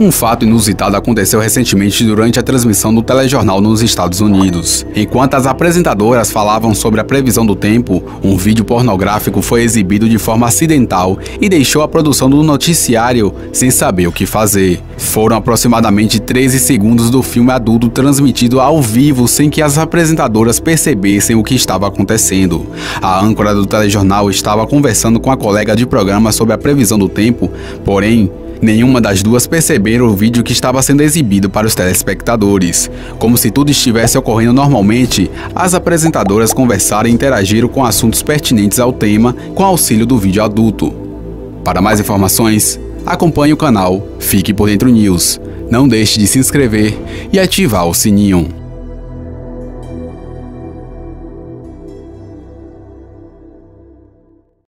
Um fato inusitado aconteceu recentemente durante a transmissão do telejornal nos Estados Unidos. Enquanto as apresentadoras falavam sobre a previsão do tempo, um vídeo pornográfico foi exibido de forma acidental e deixou a produção do noticiário sem saber o que fazer. Foram aproximadamente 13 segundos do filme adulto transmitido ao vivo sem que as apresentadoras percebessem o que estava acontecendo. A âncora do telejornal estava conversando com a colega de programa sobre a previsão do tempo, porém, Nenhuma das duas perceberam o vídeo que estava sendo exibido para os telespectadores. Como se tudo estivesse ocorrendo normalmente, as apresentadoras conversaram e interagiram com assuntos pertinentes ao tema com auxílio do vídeo adulto. Para mais informações, acompanhe o canal Fique por Dentro News. Não deixe de se inscrever e ativar o sininho.